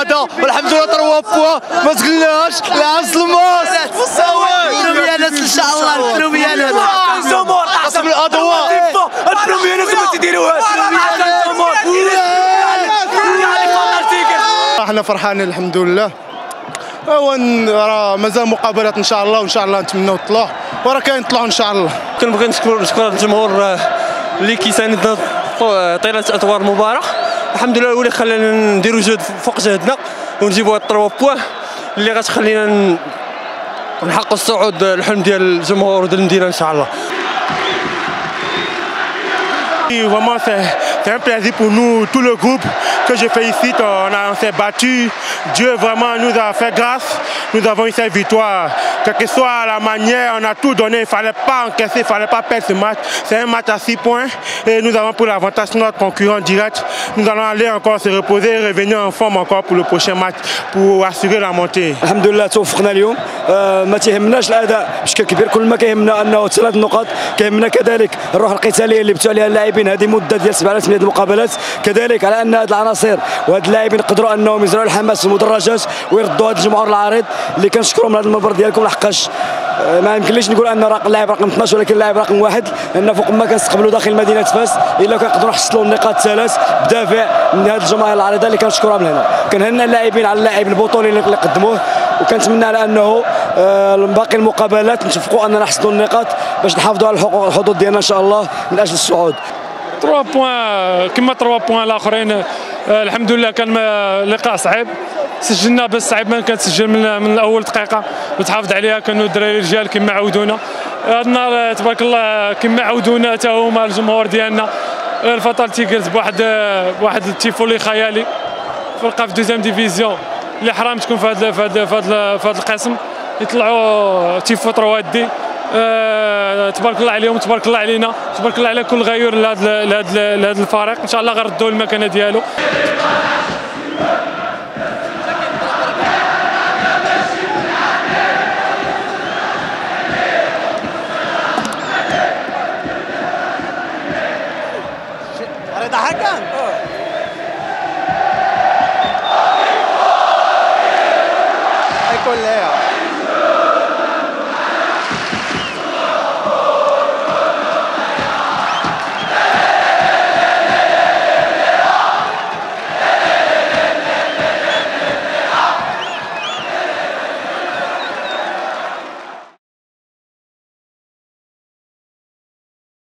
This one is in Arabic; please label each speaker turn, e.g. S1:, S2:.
S1: هذا والحمد لله تروا بوا ما تقلناش لا الظلمات
S2: البروميانات إن شاء الله البروميانات
S3: الجمهور
S1: قسم الاضواء
S3: البروميانات ما تديروهاش.
S4: إحنا فرحانين الحمد لله. ون- راه مازال مقابلات إن شاء الله وإن شاء الله نتمنوا الطلوع وراه كاين طلوع إن شاء الله.
S5: كنبغي نشكر نشكر الجمهور آه، اللي كيساندنا طو- طيلة ادوار المباراه الحمد لله اللي خلانا نديروا جهد فوق جهدنا ونجيبوا هاد الطروا بوان اللي غتخلينا ن- نحققوا الصعود الحلم ديال الجمهور وديال المدينة إن شاء الله.
S4: c'est c'est un plaisir pour nous, tout le groupe que je félicite. On, a- on s'est battu. Dieu vraiment nous a fait grâce. Nous avons eu cette victoire. Quelle que soit la manière, on a tout donné. Il ne fallait pas encaisser, il ne fallait pas perdre ce match. C'est un match à 6 points et nous avons pris l'avantage sur notre concurrent direct. Nous allons aller encore se reposer et revenir en forme encore pour le prochain match pour assurer la montée.
S3: الحمد لله توفقنا اليوم آه، ما تيهمناش الاداء بشكل كبير كل ما كيهمنا انه ثلاث نقاط كيهمنا كذلك الروح القتاليه اللي بتوا عليها اللاعبين هذه مده ديال سبع ثمانيه المقابلات. كذلك على أن هذه العناصر وهاد اللاعبين قدروا أنهم يزرعوا الحماس في المدرجات ويردوا هذا الجمهور العريض اللي كنشكرهم على المنبر ديالكم. لحقاش آه، ما يمكنليش نقول أن رقم اللاعب رقم 12 ولكن اللاعب رقم واحد لأن فوق ما كنستقبلوا داخل مدينة فاس إلا كنقدروا نحصلوا النقاط الثلاث بدافع من هذه الجماهير العريضة اللي كنشكرها من هنا. كنهنى اللاعبين على اللاعب البطولي اللي قدموه وكنتمنى على أنه آه، باقي المقابلات نتفقوا أننا نحصدوا النقاط باش نحافظوا على الحقوق الحظوظ ديالنا إن شاء الله من أجل الصعود.
S6: 3 بوان كما 3 بوان الآخرين آه، الحمد لله كان لقاء صعيب. سجلنا بس صعيب ما كتسجل من من اول دقيقة. وتحافظ عليها كانوا الدراري رجال كما عودونا هذا النهار آه، تبارك الله كما عودونا حتى هما الجمهور ديالنا. آه، ال Fatal Tigers بواحد بواحد التيفو اللي خيالي. فرقة في deuxième division. اللي حرام تكون في هذا في هذا في هذا القسم. يطلعوا تيفو trois D أه تبارك الله عليهم تبارك الله علينا تبارك الله على كل غيور لهذا لهذا الفريق. إن شاء الله غنردوا المكانة ديالو. كلها